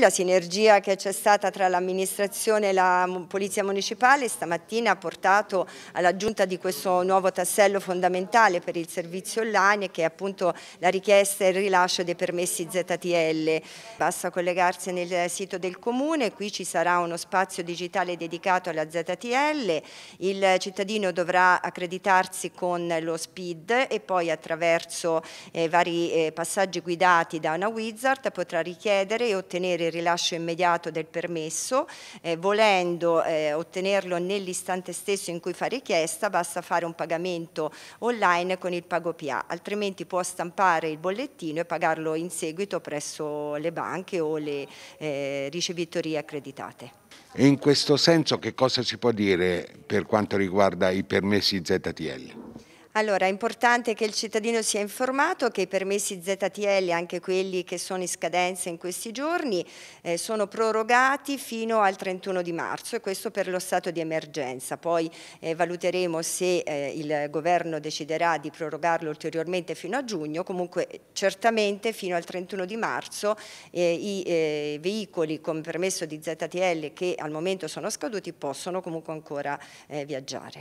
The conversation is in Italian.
La sinergia che c'è stata tra l'amministrazione e la Polizia Municipale stamattina ha portato all'aggiunta di questo nuovo tassello fondamentale per il servizio online che è appunto la richiesta e il rilascio dei permessi ZTL. Basta collegarsi nel sito del Comune, qui ci sarà uno spazio digitale dedicato alla ZTL, il cittadino dovrà accreditarsi con lo SPID e poi attraverso eh, vari eh, passaggi guidati da una wizard potrà richiedere e ottenere il rilascio immediato del permesso, eh, volendo eh, ottenerlo nell'istante stesso in cui fa richiesta basta fare un pagamento online con il PagoPA, altrimenti può stampare il bollettino e pagarlo in seguito presso le banche o le eh, ricevitorie accreditate. In questo senso che cosa si può dire per quanto riguarda i permessi ZTL? Allora, è importante che il cittadino sia informato che i permessi ZTL, anche quelli che sono in scadenza in questi giorni, eh, sono prorogati fino al 31 di marzo e questo per lo stato di emergenza. Poi eh, valuteremo se eh, il governo deciderà di prorogarlo ulteriormente fino a giugno, comunque certamente fino al 31 di marzo eh, i eh, veicoli con permesso di ZTL che al momento sono scaduti possono comunque ancora eh, viaggiare.